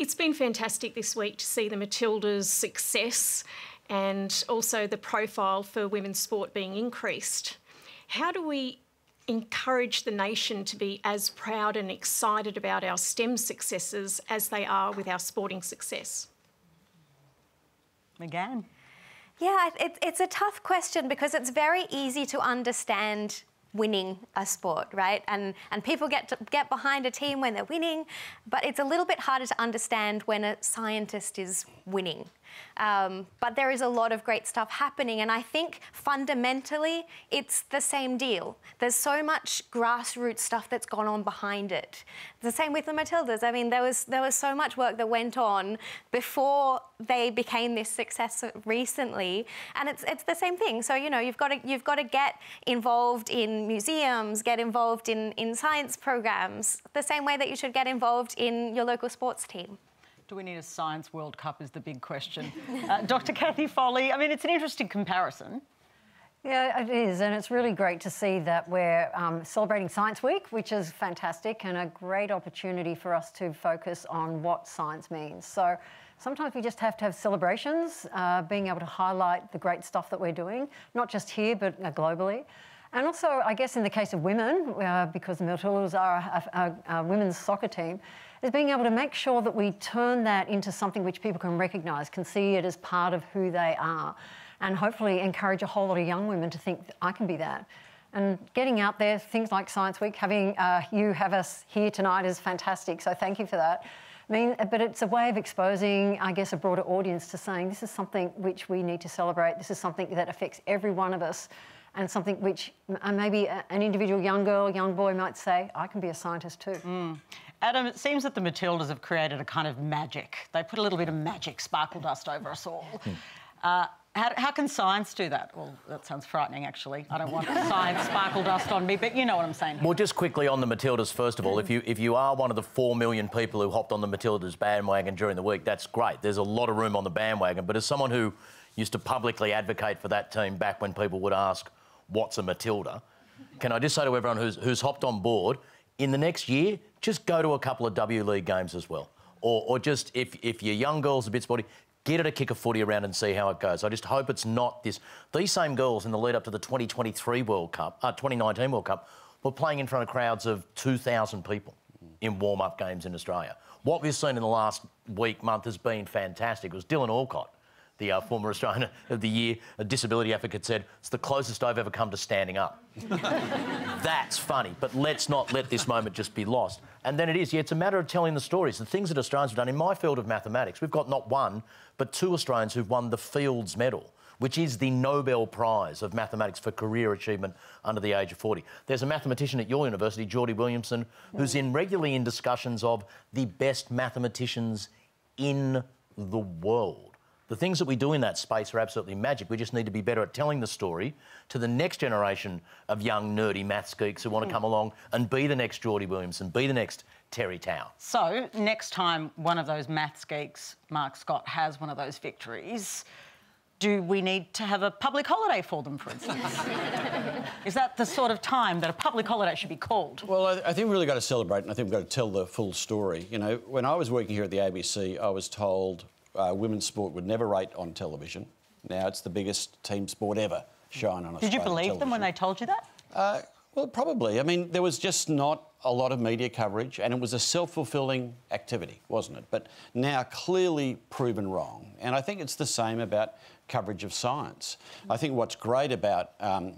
It's been fantastic this week to see the Matildas' success and also the profile for women's sport being increased. How do we encourage the nation to be as proud and excited about our STEM successes as they are with our sporting success? Meganne. Yeah, it, it's a tough question because it's very easy to understand winning a sport, right? And and people get to get behind a team when they're winning, but it's a little bit harder to understand when a scientist is winning. Um, but there is a lot of great stuff happening, and I think fundamentally it's the same deal. There's so much grassroots stuff that's gone on behind it. The same with the Matildas. I mean, there was there was so much work that went on before they became this success recently, and it's it's the same thing. So you know, you've got to you've got to get involved in museums, get involved in in science programs, the same way that you should get involved in your local sports team. Do we need a science World Cup is the big question. Uh, Dr Cathy Foley, I mean, it's an interesting comparison. Yeah, it is, and it's really great to see that we're um, celebrating Science Week, which is fantastic and a great opportunity for us to focus on what science means. So sometimes we just have to have celebrations, uh, being able to highlight the great stuff that we're doing, not just here, but uh, globally. And also, I guess in the case of women, uh, because the Matildas are a, a, a women's soccer team, is being able to make sure that we turn that into something which people can recognise, can see it as part of who they are, and hopefully encourage a whole lot of young women to think, I can be that. And getting out there, things like Science Week, having uh, you have us here tonight is fantastic, so thank you for that. I mean, but it's a way of exposing, I guess, a broader audience to saying this is something which we need to celebrate. This is something that affects every one of us and something which uh, maybe an individual young girl, young boy might say, I can be a scientist too. Mm. Adam, it seems that the Matildas have created a kind of magic. They put a little bit of magic sparkle dust over us all. Hmm. Uh, how, how, can science do that? Well, that sounds frightening, actually. I don't want science sparkle dust on me, but you know what I'm saying. Well, just quickly on the Matildas, first of all, if you if you are one of the four million people who hopped on the Matildas bandwagon during the week, that's great. There's a lot of room on the bandwagon. But as someone who used to publicly advocate for that team back when people would ask, "What's a Matilda?" Can I just say to everyone who's who's hopped on board, in the next year, just go to a couple of W League games as well. Or, or just, if, if your young girl's a bit sporty, get her to kick a footy around and see how it goes. I just hope it's not this. These same girls in the lead up to the 2023 World Cup, uh, 2019 World Cup, were playing in front of crowds of 2,000 people in warm up games in Australia. What we've seen in the last week, month has been fantastic. It was Dylan Alcott the uh, former Australian of the Year, a disability advocate, said, it's the closest I've ever come to standing up. That's funny, but let's not let this moment just be lost. And then it is, yeah, it's a matter of telling the stories. The things that Australians have done in my field of mathematics, we've got not one, but two Australians who've won the Fields Medal which is the Nobel Prize of Mathematics for career achievement under the age of 40. There's a mathematician at your university, Geordie Williamson, who's in regularly in discussions of the best mathematicians in the world. The things that we do in that space are absolutely magic. We just need to be better at telling the story to the next generation of young, nerdy maths geeks who want to hmm. come along and be the next Geordie Williamson, be the next Terry Tao. So, next time one of those maths geeks, Mark Scott, has one of those victories, do we need to have a public holiday for them, for instance? Is that the sort of time that a public holiday should be called? Well, I, I think we've really got to celebrate and I think we've got to tell the full story. You know, when I was working here at the ABC, I was told uh, women's sport would never rate on television. Now it's the biggest team sport ever shown on Did you believe television. them when they told you that? Uh, well, probably. I mean, there was just not a lot of media coverage, and it was a self-fulfilling activity, wasn't it? But now clearly proven wrong, and I think it's the same about coverage of science. I think what's great about um,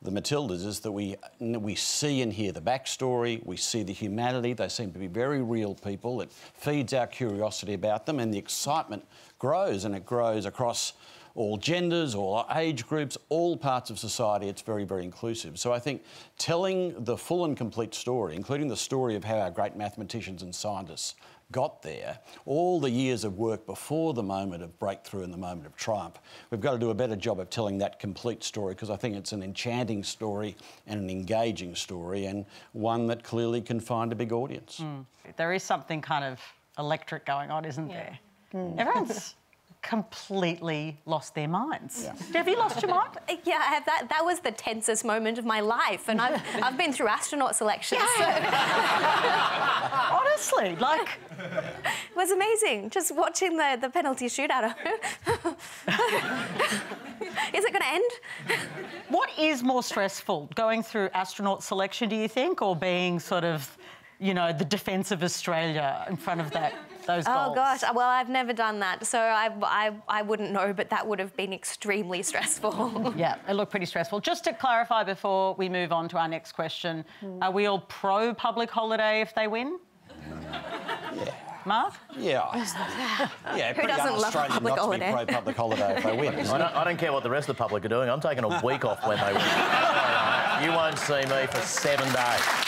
the Matildas is that we we see and hear the backstory, we see the humanity. They seem to be very real people. It feeds our curiosity about them, and the excitement grows, and it grows across all genders, all age groups, all parts of society. It's very, very inclusive. So I think telling the full and complete story, including the story of how our great mathematicians and scientists got there, all the years of work before the moment of breakthrough and the moment of triumph, we've got to do a better job of telling that complete story because I think it's an enchanting story and an engaging story and one that clearly can find a big audience. Mm. There is something kind of electric going on, isn't yeah. there? Mm. Everyone's completely lost their minds. Have you lost your mind? Yeah, I have that. That was the tensest moment of my life, and I've, I've been through astronaut selection. So Honestly, like, it was amazing just watching the, the penalty shootout. Is it going to end? what is more stressful, going through astronaut selection, do you think, or being sort of, you know, the defence of Australia in front of that those oh, goals? Oh gosh, well I've never done that, so I, I, I wouldn't know, but that would have been extremely stressful. Yeah, it looked pretty stressful. Just to clarify before we move on to our next question, are we all pro public holiday if they win? Yeah. Mark? Yeah. yeah, pretty doesn't love un-Australian public not holiday? to be pro-public holiday if they win. I don't, I don't care what the rest of the public are doing. I'm taking a week off when they win. you won't see me for seven days.